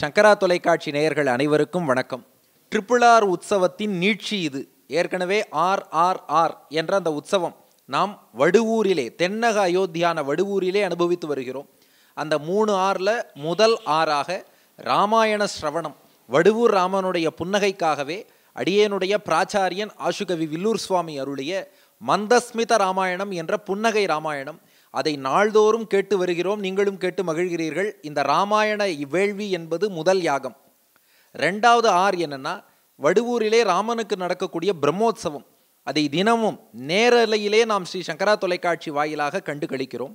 சங்கரா தொலைக்காட்சி நேயர்கள் அனைவருக்கும் வணக்கம். ட்ரிபிள் ஆர் உற்சவத்தின் நீட்சி இது. ஏற்கனவே ஆர் ஆர் ஆர் என்ற அந்த உற்சவம் நாம் வடுவூரிலே தென்னக அயோத்தியான வடுவூரிலே அனுபவித்து வருகிறோம். அந்த மூணு ஆறில் முதல் ஆறாக ராமாயண ஸ்ரவணம் வடுவூர் ராமனுடைய புன்னகைக்காகவே அடியேனுடைய பிராச்சாரியன் ஆசுகவி வில்லூர் சுவாமி அருளிய மந்தஸ்மித ராமாயணம் என்ற புன்னகை ராமாயணம் அதை நாள்தோறும் கேட்டு வருகிறோம் நீங்களும் கேட்டு மகிழ்கிறீர்கள். இந்த ராமாயண வேள்வி என்பது முதல் யாகம். ரெண்டாவது ஆர் என்னென்னா வடுவூரிலே ராமனுக்கு நடக்கக்கூடிய பிரம்மோற்சவம் அதை தினமும் நேரலையிலே நாம் ஸ்ரீ சங்கரா தொலைக்காட்சி வாயிலாக கண்டு கழிக்கிறோம்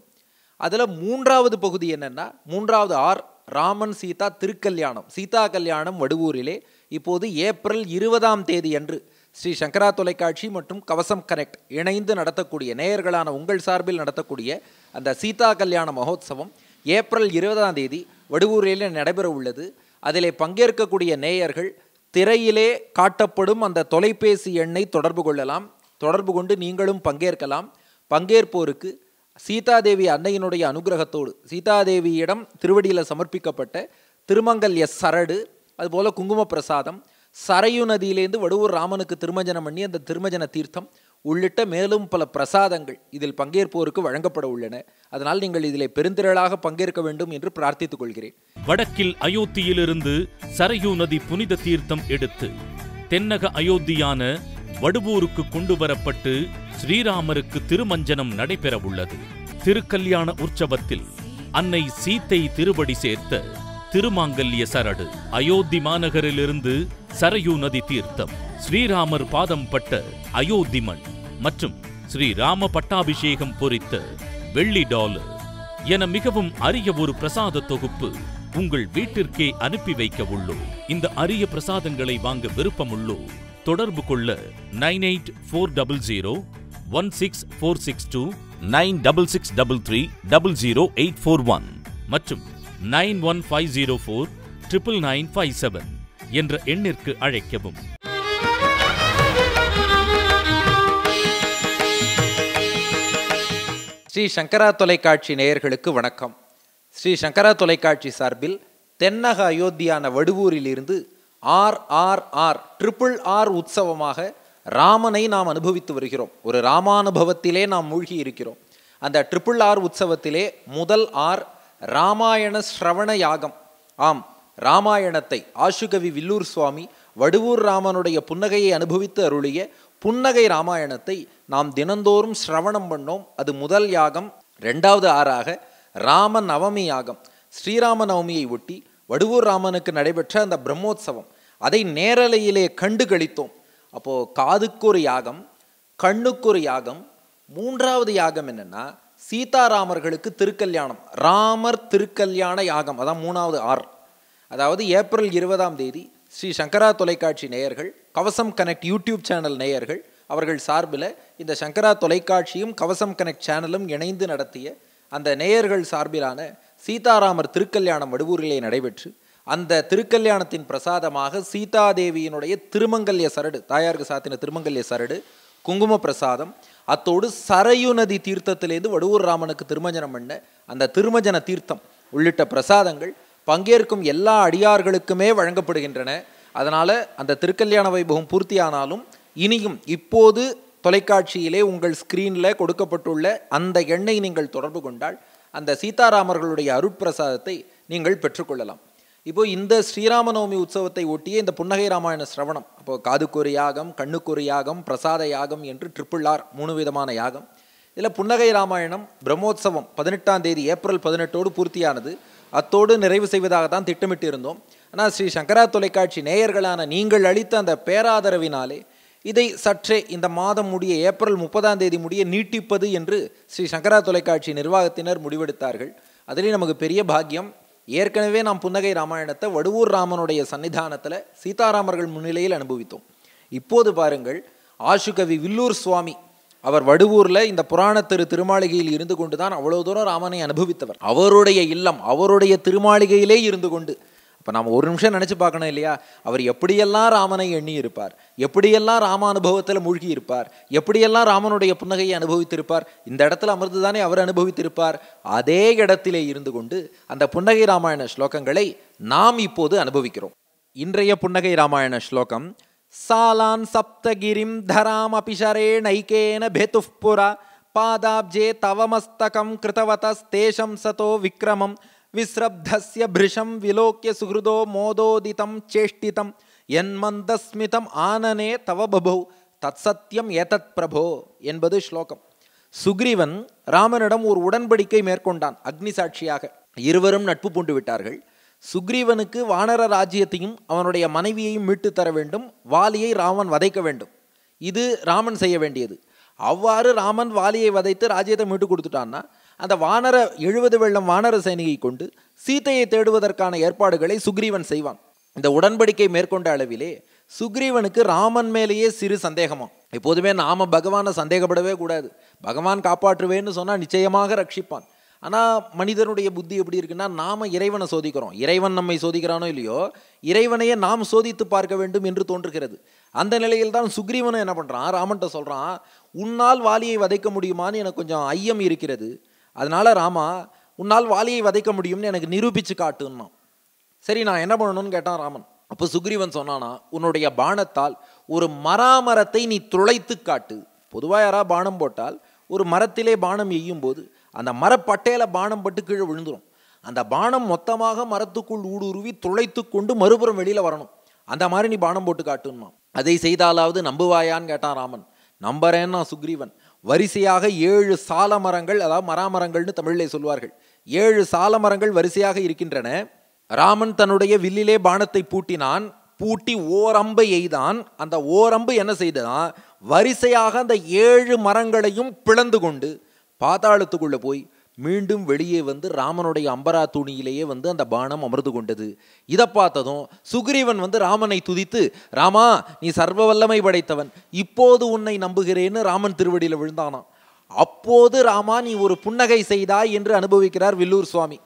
அதில் மூன்றாவது பகுதி என்னென்னா மூன்றாவது ஆர் ராமன் சீதா திருக்கல்யாணம் சீதா கல்யாணம் வடுவூரிலே. இப்போது ஏப்ரல் இருபதாம் தேதி அன்று ஸ்ரீ சங்கரா தொலைக்காட்சி மற்றும் கவசம் கனெக்ட் இணைந்து நடத்தக்கூடிய நேயர்களான உங்கள் சார்பில் நடத்தக்கூடிய அந்த சீதா கல்யாண மகோத்சவம் ஏப்ரல் இருபதாம் தேதி வடுவூரில் நடைபெற உள்ளது. அதிலே பங்கேற்கக்கூடிய நேயர்கள் திரையிலே காட்டப்படும் அந்த தொலைபேசி எண்ணை தொடர்பு கொள்ளலாம். தொடர்பு கொண்டு நீங்களும் பங்கேற்கலாம். பங்கேற்போருக்கு சீதாதேவி அன்னையினுடைய அனுகிரகத்தோடு சீதாதேவியிடம் திருவடியில் சமர்ப்பிக்கப்பட்ட திருமங்கல் எஸ் சரடு அதுபோல் குங்கும பிரசாதம் சரையு நதியிலேருந்து வடுவூர் ராமனுக்கு திருமஜனம் பண்ணி அந்த திருமஜன தீர்த்தம் உள்ளிட்ட மேலும் பல பிரசாதங்கள் இதில் பங்கேற்போருக்கு வழங்கப்பட உள்ளன. அதனால் நீங்கள் இதிலே பெருந்திரளாக பங்கேற்க வேண்டும் என்று பிரார்த்தித்துக் கொள்கிறேன். வடக்கில் அயோத்தியிலிருந்து சரையூ நதி புனித தீர்த்தம் எடுத்து தென்னக அயோத்தியான வடுவூருக்கு கொண்டு வரப்பட்டு ஸ்ரீராமருக்கு திருமஞ்சனம் நடைபெறவுள்ளது திருக்கல்யாண உற்சவத்தில் அன்னை சீத்தை திருவடி சேர்த்த திருமாங்கல்ய சரடு அயோத்தி மாநகரிலிருந்து சரையூ நதி தீர்த்தம் ஸ்ரீராமர் பாதம் பட்ட அயோத்தி மண் மற்றும் ஸ்ரீராம பட்டாபிஷேகம் பொறித்த வெள்ளி டாலர் என மிகவும் அரிய ஒரு பிரசாத தொகுப்பு உங்கள் வீட்டிற்கே அனுப்பி வைக்க உள்ளோம். இந்த அரிய பிரசாதங்களை வாங்க விருப்பமுள்ளோ தொடர்பு கொள்ள nine eight four double zero one six four six two nine double six double three double zero eight four one மற்றும் nine one five zero four triple nine five seven. என்ற எண்ணிற்கு அழைக்கவும். ஸ்ரீ சங்கரா தொலைக்காட்சி நேயர்களுக்கு வணக்கம். ஸ்ரீ சங்கரா தொலைக்காட்சி சார்பில் தென்னக அயோத்தியான வடுவூரிலிருந்து R R R triple R உற்சவமாக ராமனை நாம் அனுபவித்து வருகிறோம். ஒரு ராமானுபவத்திலே நாம் மூழ்கி இருக்கிறோம். அந்த ட்ரிபிள் ஆர் உற்சவத்திலே முதல் ஆர் ராமாயண ஸ்ரவண யாகம். ஆம் ராமாயணத்தை ஆசுகவி வில்லூர் சுவாமி வடுவூர் ராமனுடைய புன்னகையை அனுபவித்து அருளிய புன்னகை ராமாயணத்தை நாம் தினந்தோறும் சிரவணம் பண்ணோம். அது முதல் யாகம் ரெண்டாவது ஆறாக ராம நவமி யாகம். ஸ்ரீராம நவமியை ஒட்டி வடுவூர் ராமனுக்கு நடைபெற்ற அந்த பிரம்மோற்சவம் அதை நேரலையிலே கண்டு கழித்தோம் அப்போது காதுக்கு ஒரு யாகம் கண்ணுக்கு ஒரு யாகம் மூன்றாவது யாகம் என்னென்னா சீதாராமர்களுக்கு திருக்கல்யாணம் ராமர் திருக்கல்யாண யாகம். அதான் மூணாவது ஆர். அதாவது ஏப்ரல் இருபதாம் தேதி ஸ்ரீ சங்கரா தொலைக்காட்சி நேயர்கள் கவசம் கனெக்ட் யூடியூப் சேனல் நேயர்கள் அவர்கள் சார்பில் இந்த சங்கரா தொலைக்காட்சியும் கவசம் கனெக்ட் சேனலும் இணைந்து நடத்திய அந்த நேயர்கள் சார்பிலான சீதாராமர் திருக்கல்யாணம் வடுவூரிலே நடைபெற்று அந்த திருக்கல்யாணத்தின் பிரசாதமாக சீதாதேவியினுடைய திருமங்கல்ய சரடு தாயாருக்கு சாத்தின திருமங்கல்ய சரடு குங்கும பிரசாதம் அத்தோடு சரையு நதி தீர்த்தத்திலேருந்து வடுவூர் ராமனுக்கு திருமஞ்சனம் பண்ண அந்த திருமஜன தீர்த்தம் உள்ளிட்ட பிரசாதங்கள் பங்கேற்கும் எல்லா அடியார்களுக்குமே வழங்கப்படுகின்றன. அதனால் அந்த திருக்கல்யாண வைபவம் பூர்த்தியானாலும் இனியும் இப்போது தொலைக்காட்சியிலே உங்கள் ஸ்க்ரீனில் கொடுக்கப்பட்டுள்ள அந்த எண்ணை நீங்கள் தொடர்பு கொண்டால் அந்த சீதாராமர்களுடைய அருட்பிரசாதத்தை நீங்கள் பெற்றுக்கொள்ளலாம். இப்போ இந்த ஸ்ரீராமநவமி உற்சவத்தை ஒட்டிய இந்த புன்னகை ராமாயண சிரவணம் அப்போ காதுக்கொரு யாகம் கண்ணுக்கொரு யாகம் பிரசாத யாகம் என்று ட்ரிப்புள் ஆர் மூணு விதமான யாகம். இதில் புன்னகை ராமாயணம் பிரம்மோத்சவம் பதினெட்டாம் தேதி ஏப்ரல் பதினெட்டோடு பூர்த்தியானது. அத்தோடு நிறைவு செய்வதாக தான் திட்டமிட்டு இருந்தோம் ஆனால் ஸ்ரீ சங்கரா தொலைக்காட்சி நேயர்களான நீங்கள் அளித்த அந்த பேராதரவினாலே இதை சற்றே இந்த மாதம் முடிய ஏப்ரல் முப்பதாம் தேதி முடிய நீட்டிப்பது என்று ஸ்ரீ சங்கரா தொலைக்காட்சி நிர்வாகத்தினர் முடிவெடுத்தார்கள். அதிலே நமக்கு பெரிய பாக்கியம். ஏற்கனவே நாம் புன்னகை ராமாயணத்தை வடுவூர் ராமனுடைய சன்னிதானத்தில் சீதாராமர்கள் முன்னிலையில் அனுபவித்தோம். இப்போது பாருங்கள் ஆசுகவி வில்லூர் சுவாமி அவர் வடுவூரில் இந்த புராண திரு திருமாளிகையில் இருந்து கொண்டு தான் அவ்வளோ தூரம் ராமனை அனுபவித்தவர். அவருடைய இல்லம் அவருடைய திருமாளிகையிலே இருந்து கொண்டு. இப்போ நாம் ஒரு நிமிஷம் நினச்சி பார்க்கணும் இல்லையா? அவர் எப்படியெல்லாம் ராமனை எண்ணி இருப்பார் எப்படியெல்லாம் ராம அனுபவத்தில் மூழ்கி இருப்பார் எப்படியெல்லாம் ராமனுடைய புன்னகையை அனுபவித்திருப்பார்? இந்த இடத்துல அமர்ந்து தானே அவர் அனுபவித்திருப்பார்? அதே இடத்திலே இருந்து கொண்டு அந்த புன்னகை ராமாயண ஸ்லோகங்களை நாம் இப்போது அனுபவிக்கிறோம். இன்றைய புன்னகை ராமாயண ஸ்லோகம் சாலான் சப்தகிரிம் தராம் அபிஷரே நைகேன பேதுப்புரா பாதாப்ஜே தவமஸ்தகம் கிருதவதஸ்தேஷம் சதோ விக்ரமம் விஸ்ரப்தஸ்ய பிருஷம் விலோக்கிய சுகிருதோ மோதோதிதம் சேஷ்டிதம் என்மந்தஸ்மிதம் ஆனனே தவ பபௌ தத் சத்தியம் ஏதத் பிரபோ என்பது ஸ்லோகம் சுக்ரீவன் ராமனிடம் ஒரு உடன்படிக்கை மேற்கொண்டான் அக்னி சாட்சியாக இருவரும் நட்பு பூண்டு விட்டார்கள் சுக்ரீவனுக்கு வானர ராஜ்யத்தையும் அவனுடைய மனைவியையும் மீட்டு தர வேண்டும். வாலியை ராமன் வதைக்க வேண்டும். இது ராமன் செய்ய வேண்டியது. அவ்வாறு ராமன் வாலியை வதைத்து ராஜ்யத்தை மீட்டு கொடுத்துட்டான்னா அந்த வானர எழுபது வெள்ளம் வானர சேனையை கொண்டு சீத்தையை தேடுவதற்கான ஏற்பாடுகளை சுக்ரீவன் செய்வான். இந்த உடன்படிக்கை மேற்கொண்ட அளவிலே சுக்ரீவனுக்கு ராமன் மேலேயே சிறு சந்தேகமாம் எப்போதுமே நாம பகவானை சந்தேகப்படவே கூடாது. பகவான் காப்பாற்றுவேன்னு சொன்னால் நிச்சயமாக ரட்சிப்பான். ஆனால் மனிதனுடைய புத்தி எப்படி இருக்குன்னா நாம் இறைவனை சோதிக்கிறோம். இறைவன் நம்மை சோதிக்கிறானோ இல்லையோ இறைவனையே நாம் சோதித்து பார்க்க வேண்டும் என்று தோன்றுகிறது. அந்த நிலையில் தான் சுக்ரீவனை என்ன பண்ணுறான் ராமன்ட்ட சொல்கிறான் உன்னால் வாலியை வதைக்க முடியுமான்னு எனக்கு கொஞ்சம் ஐயம் இருக்கிறது. அதனால் ராமா உன்னால் வாலியை வதைக்க முடியும்னு எனக்கு நிரூபித்து காட்டுன்னான். சரி நான் என்ன பண்ணணும்னு கேட்டான் ராமன். அப்போ சுக்ரீவன் சொன்னானா உன்னுடைய பானத்தால் ஒரு மராமரத்தை நீ துளைத்து காட்டு. பொதுவாக யாரா பானம் போட்டால் ஒரு மரத்திலே பானம் எய்யும் போது அந்த மரப்பட்டையில பானம் பட்டு கீழே விழுந்துடும் அந்த பானம் மொத்தமாக மரத்துக்குள் ஊடுருவி துளைத்து கொண்டு மறுபுறம் வெளியில வரணும். அந்த மாதிரி நீ பானம் போட்டு காட்டுமா அதை செய்தாலாவது நம்புவாயான்னு கேட்டான் ராமன். நம்புறேன்னா சுக்ரீவன். வரிசையாக ஏழு சால மரங்கள் அதாவது மராமரங்கள்னு தமிழிலே சொல்வார்கள். ஏழு சால மரங்கள் வரிசையாக இருக்கின்றன. ராமன் தன்னுடைய வில்லிலே பானத்தை பூட்டினான். பூட்டி ஓரம்பை எய்தான். அந்த ஓரம்பு என்ன செய்ததான் வரிசையாக அந்த ஏழு மரங்களையும் பிளந்து கொண்டு பாதாளத்துக்குள்ளே போய் மீண்டும் வெளியே வந்து ராமனுடைய அம்பரா துணியிலேயே வந்து அந்த பானம் அமர்ந்து கொண்டது. இதை பார்த்ததும் சுக்ரீவன் வந்து ராமனை துதித்து ராமா நீ சர்வ வல்லமை படைத்தவன் இப்போது உன்னை நம்புகிறேன்னு ராமன் திருவடியில் விழுந்தானான் அப்போது ராமா நீ ஒரு புன்னகை செய்தாய் என்று அனுபவிக்கிறார் வில்லூர் சுவாமி.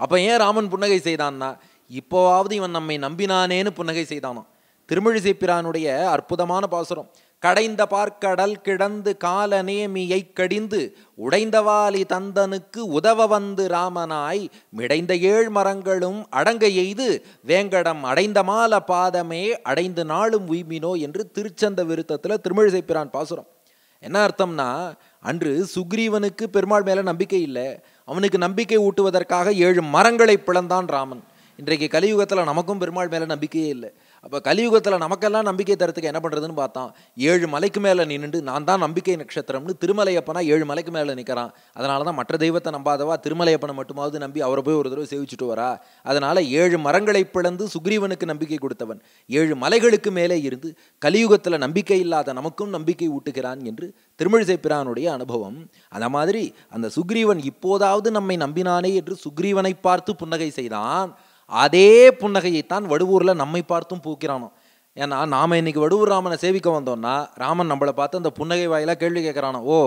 அப்போ ஏன் ராமன் புன்னகை செய்தான்னா இப்போவாவது இவன் நம்மை நம்பினானேன்னு புன்னகை செய்தானான் திருமழிசை பிரானுடைய அற்புதமான பாசுரம். கடைந்த பார்க்கடல் கிடந்து கால நேமியை கடிந்து உடைந்தவாலி தந்தனுக்கு உதவ வந்து ராமனாய் மிடைந்த ஏழ் மரங்களும் அடங்க எய்து வேங்கடம் அடைந்த மால பாதமே அடைந்து நாளும் உய்மினோ என்று திருச்சந்த விருத்தத்தில் திருமிழிசைப்பிரான் பாசுரம். என்ன அர்த்தம்னா அன்று சுக்ரீவனுக்கு பெருமாள் மேலே நம்பிக்கை இல்லை. அவனுக்கு நம்பிக்கை ஊட்டுவதற்காக ஏழு மரங்களை பிளந்தான் ராமன். இன்றைக்கு கலியுகத்தில் நமக்கும் பெருமாள் மேலே நம்பிக்கையே இல்லை. அப்போ கலியுகத்தில் நமக்கெல்லாம் நம்பிக்கை தரத்துக்கு என்ன பண்ணுறதுன்னு பார்த்தான். ஏழு மலைக்கு மேலே நின்றுண்டு நான் தான் நம்பிக்கை நட்சத்திரம்னு திருமலையப்பனா ஏழு மலைக்கு மேலே நிற்கிறான் அதனால தான் மற்ற தெய்வத்தை நம்பாதவா திருமலையப்பனை மட்டுமாவது நம்பி அவரை போய் ஒரு தடவை சேவிச்சுட்டு வரா. அதனால் ஏழு மரங்களை பிளந்து சுக்ரீவனுக்கு நம்பிக்கை கொடுத்தவன். ஏழு மலைகளுக்கு மேலே இருந்து கலியுகத்தில் நம்பிக்கை இல்லாத நமக்கும் நம்பிக்கை ஊட்டுகிறான் என்று திருமழிசை பிரானுடைய அனுபவம். அந்த மாதிரி அந்த சுக்ரீவன் இப்போதாவது நம்மை நம்பினானே என்று சுக்ரீவனை பார்த்து புன்னகை செய்தான். அதே புன்னகையைத்தான் வடுவூரில் நம்மை பார்த்தும் பூக்கிறானோ? ஏன்னா நாம் இன்னைக்கு வடுவூர் ராமனை சேவிக்க வந்தோம்னா ராமன் நம்மளை பார்த்து அந்த புன்னகை வாயிலாக கேள்வி கேட்குறானோ ஓ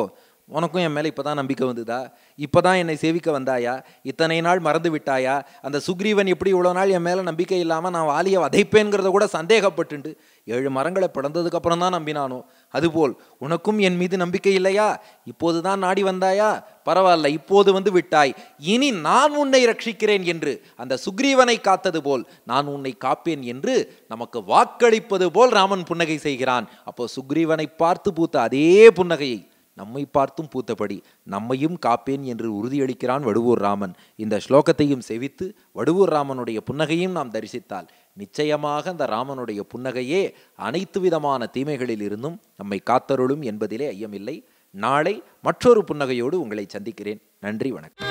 உனக்கும் என் மேலே இப்போ தான் நம்பிக்கை வந்ததா? இப்போ தான் என்னை சேவிக்க வந்தாயா? இத்தனை நாள் மறந்து விட்டாயா? அந்த சுக்ரீவன் எப்படி இவ்வளோ நாள் என் மேலே நம்பிக்கை இல்லாமல் நான் வாலியை வதைப்பேங்கிறத கூட சந்தேகப்பட்டுண்டு ஏழு மரங்களை பிறந்ததுக்கப்புறம் தான் நம்பினானோ? அதுபோல் உனக்கும் என் மீது நம்பிக்கை இல்லையா? இப்போது தான் நாடி வந்தாயா? பரவாயில்ல இப்போது வந்து விட்டாய். இனி நான் உன்னை ரட்சிக்கிறேன் என்று அந்த சுக்ரீவனை காத்தது போல் நான் உன்னை காப்பேன் என்று நமக்கு வாக்களிப்பது போல் ராமன் புன்னகை செய்கிறான். அப்போ சுக்ரீவனை பார்த்து பூத்த அதே புன்னகையை நம்மை பார்த்தும் பூத்தபடி நம்மையும் காப்பேன் என்று உறுதியளிக்கிறான் வடுவூர் ராமன். இந்த ஸ்லோகத்தையும் செவித்து வடுவூர் ராமனுடைய புன்னகையும் நாம் தரிசித்தால் நிச்சயமாக அந்த ராமனுடைய புன்னகையே அனைத்து விதமான தீமைகளில் இருந்தும் நம்மை காத்தருளும் என்பதிலே ஐயமில்லை. நாளை மற்றொரு புன்னகையோடு உங்களை சந்திக்கிறேன். நன்றி வணக்கம்.